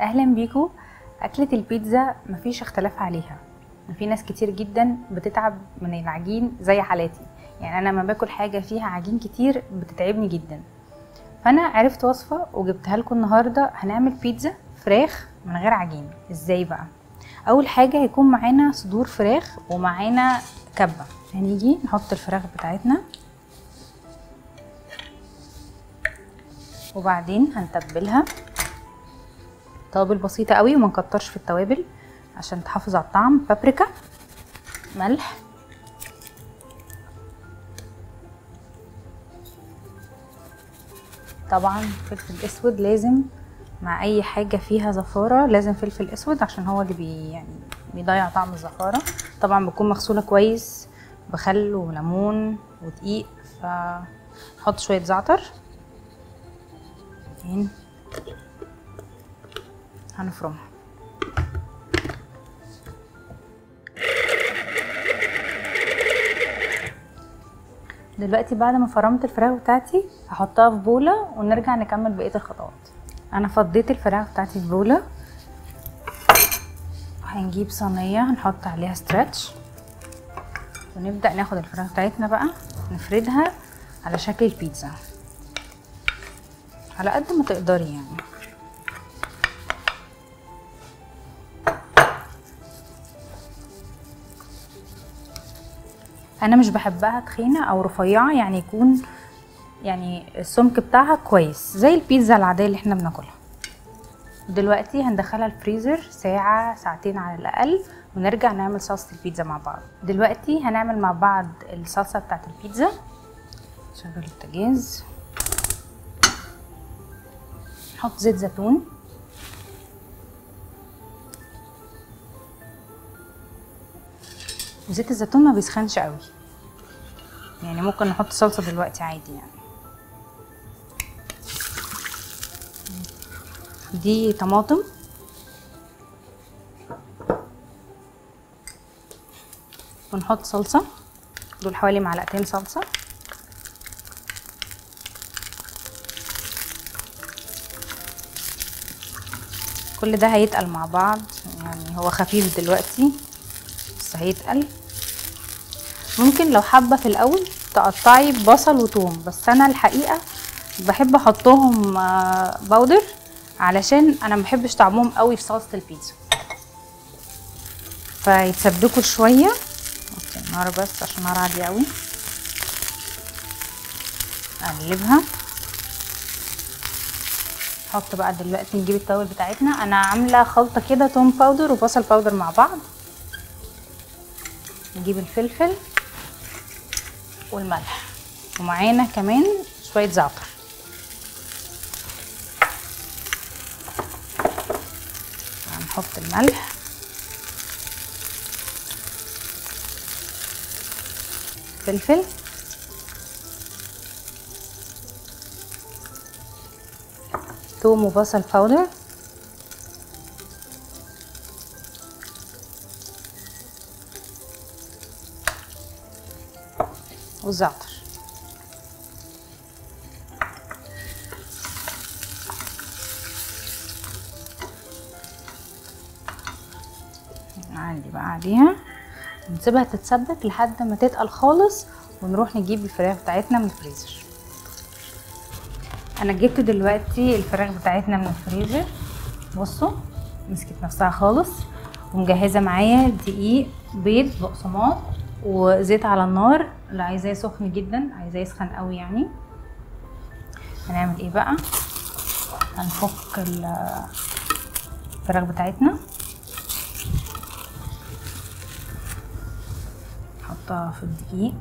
أهلا بيكم أكلة البيتزا مفيش اختلاف عليها. في ناس كتير جدا بتتعب من العجين زي حالاتي. يعني أنا لما باكل حاجة فيها عجين كتير بتتعبني جدا. فأنا عرفت وصفة وجبتها لكم النهارده. هنعمل بيتزا فراخ من غير عجين. إزاي بقى؟ أول حاجة هيكون معانا صدور فراخ ومعانا كبة. هنيجي نحط الفراخ بتاعتنا. وبعدين هنتبلها. توابل بسيطة قوي وما نكترش في التوابل عشان تحافظ على الطعم. بابريكا ملح. طبعا فلفل أسود لازم مع أي حاجة فيها زفارة لازم فلفل أسود عشان هو اللي بي يعني بيضيع طعم الزفارة. طبعا بتكون مغسولة كويس بخل وليمون ودقيق فحط شوية زعتر. هنفرمها. دلوقتي بعد ما فرمت الفراخ بتاعتي هحطها في بولة ونرجع نكمل بقية الخطوات. أنا فضيت الفراخ بتاعتي في بولة. هنجيب صينية هنحط عليها ستريتش ونبدأ ناخد الفراخ بتاعتنا بقى نفردها على شكل البيتزا. على قد ما تقدري يعني. أنا مش بحبها تخينة أو رفيعة يعني يكون يعني السمك بتاعها كويس زي البيتزا العادية اللي إحنا بناكلها. دلوقتي هندخلها الفريزر ساعة ساعتين على الأقل ونرجع نعمل صلصة البيتزا مع بعض. دلوقتي هنعمل مع بعض الصلصة بتاعت البيتزا. شغل البوتاجاز نحط زيت زيتون. وزيت الزيتون ما بيسخنش قوي. يعني ممكن نحط صلصة دلوقتي عادي يعني. دي طماطم. ونحط صلصة. دول حوالي معلقتين صلصة. كل ده هيتقل مع بعض. يعني هو خفيف دلوقتي. بس هيتقل ممكن لو حابة في الأول تقطعي بصل وتوم بس أنا الحقيقة بحب أحطهم powder علشان أنا مبحبش طعمهم قوي في صلصة البيتزا. فيتسبكوا شوية. أوطي النار بس عشان نار عالية قوي. أقلبها. نحط بقى دلوقتي نجيب التوابل بتاعتنا. أنا عاملة خلطة كده توم powder وبصل powder مع بعض. نجيب الفلفل والملح ومعانا كمان شوية زعتر. هنحط الملح. فلفل. ثوم وبصل باودر والزعتر عندي بقى عليها. نسيبها تتسبك لحد ما تتقل خالص ونروح نجيب الفراخ بتاعتنا من الفريزر. أنا جبت دلوقتي الفراخ بتاعتنا من الفريزر. بصوا مسكت نفسها خالص. ومجهزة معايا دقيق بيض بقسماط. وزيت على النار. اللي عايزاه سخن جدا عايزاه يسخن قوي يعني. هنعمل إيه بقى؟ هنفك الفراخ بتاعتنا. نحطها في الدقيق.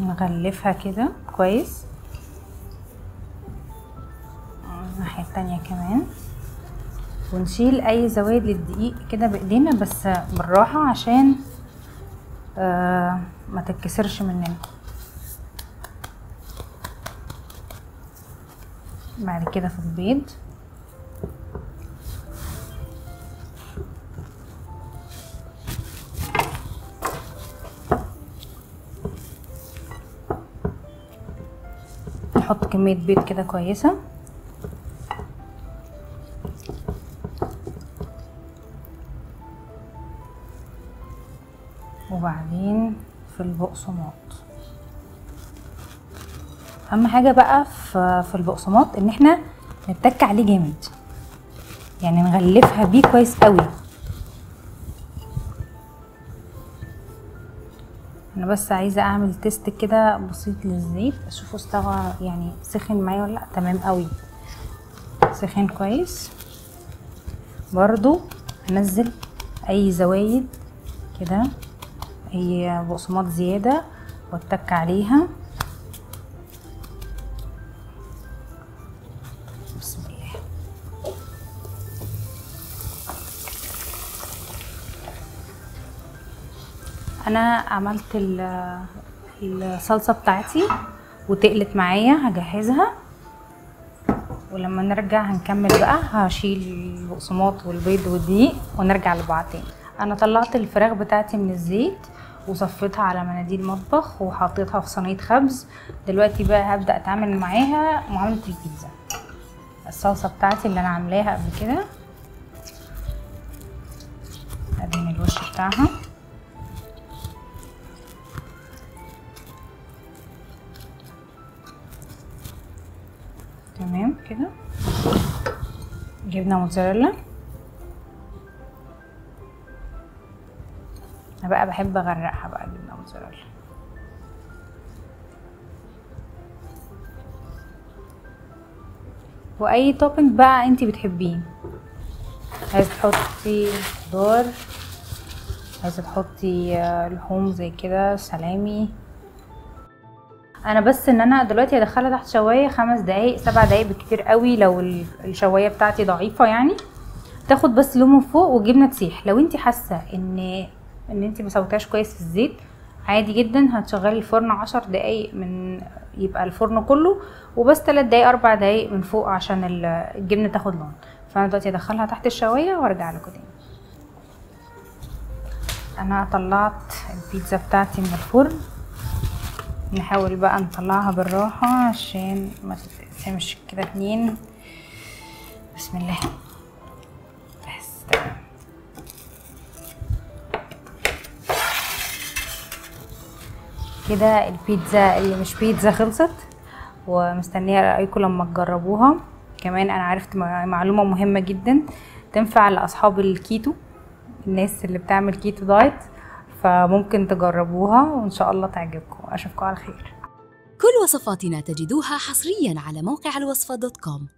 نغلفها كده كويس. الناحية التانية كمان. ونشيل أي زوايد للدقيق كده بإيدينا بس بالراحة عشان آه ما تتكسرش مننا. بعد كده في البيض. نحط كمية بيض كده كويسة. وبعدين في البقسماط. أهم حاجة بقى في البقسماط إن إحنا نتك عليه جامد. يعني نغلفها بيه كويس قوي. أنا بس عايزة أعمل تيست كده بسيط للزيت أشوفه استوى يعني سخن معايا ولا لأ؟ تمام قوي. سخن كويس. برضو هنزل أي زوايد كده. اي بقسماط زيادة واتك عليها. بسم الله. أنا عملت ال- الصلصة بتاعتي وتقلت معايا هجهزها. ولما نرجع هنكمل بقى هشيل البقسماط والبيض والدقيق ونرجع لبعض تاني. أنا طلعت الفراخ بتاعتي من الزيت وصفيتها على مناديل مطبخ وحطيتها في صينية خبز. دلوقتي بقى هبدأ أتعامل معاها معاملة البيتزا. الصلصة بتاعتي اللي أنا عاملاها قبل كده. أدهن الوش بتاعها. تمام كده. جبنة موتزاريلا. أنا بقى بحب اغرقها بقى جبنه موتزاريلا وأي توبنج بقى انت بتحبيه؟ عايزة تحطي خضار عايزة تحطي آه، لحوم زي كده سلامي. أنا بس إن أنا دلوقتي هدخلها تحت شواية خمس دقايق سبع دقايق بالكتير قوي لو ال- الشواية بتاعتي ضعيفة يعني. تاخد بس لون من فوق والجبنه تسيح. لو انت حاسة إن ان انت ما سويتهاش كويس في الزيت عادي جدا هتشغلي الفرن عشر دقايق من يبقى الفرن كله وبس تلات دقايق أربع دقايق من فوق عشان ال- الجبنة تاخد لون. فأنا دلوقتي هدخلها تحت الشواية وأرجع لكم تاني. أنا طلعت البيتزا بتاعتي من الفرن. نحاول بقى نطلعها بالراحة عشان ما تتقسمش كده اتنين. بسم الله. كده البيتزا اللي مش بيتزا خلصت ومستنية رأيكم لما تجربوها. كمان أنا عرفت مع- معلومة مهمة جدا تنفع لأصحاب الكيتو الناس اللي بتعمل keto diet فممكن تجربوها وإن شاء الله تعجبكم. أشوفكم على خير. كل وصفاتنا تجدوها حصريا على موقع الوصفة dot com.